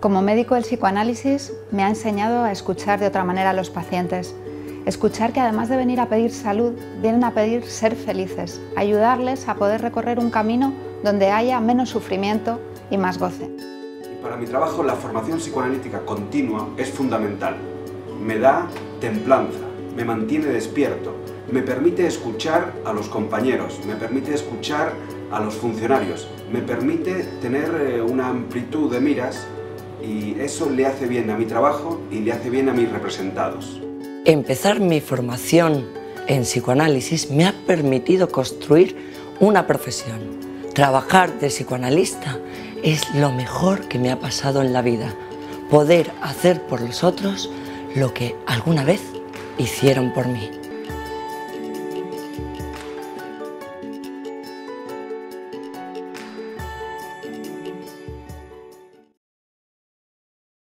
Como médico del psicoanálisis me ha enseñado a escuchar de otra manera a los pacientes. Escuchar que además de venir a pedir salud, vienen a pedir ser felices, ayudarles a poder recorrer un camino donde haya menos sufrimiento y más goce. Para mi trabajo la formación psicoanalítica continua es fundamental. Me da templanza, me mantiene despierto, me permite escuchar a los compañeros, me permite escuchar a los funcionarios, me permite tener eh, una amplitud de miras y eso le hace bien a mi trabajo y le hace bien a mis representados. Empezar mi formación en psicoanálisis me ha permitido construir una profesión. Trabajar de psicoanalista es lo mejor que me ha pasado en la vida. Poder hacer por los otros lo que alguna vez hicieron por mí.